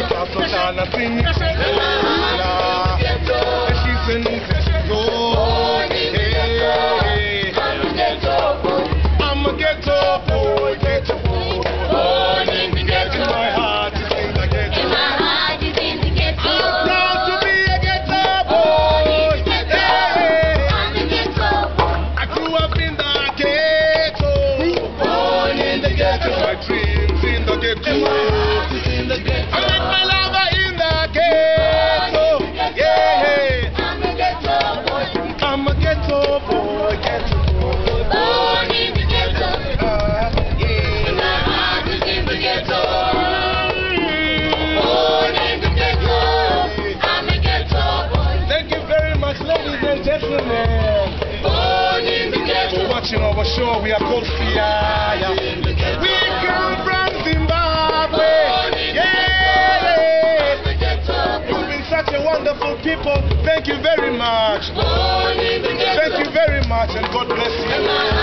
utazotala sinikula ehlizweni zethu Hey, I'm a ghetto boy, ghetto boy. Born in the ghetto. In my heart is in the ghetto. I'm proud to be a ghetto boy. I grew up in the ghetto. Born in the ghetto. My dreams in the ghetto. gentlemen. Born in the ghetto. Watching our show, we are called Fiaya. We come from Zimbabwe. Yeah, yeah. You've been such a wonderful people. Thank you very much. Thank you very much, and God bless you.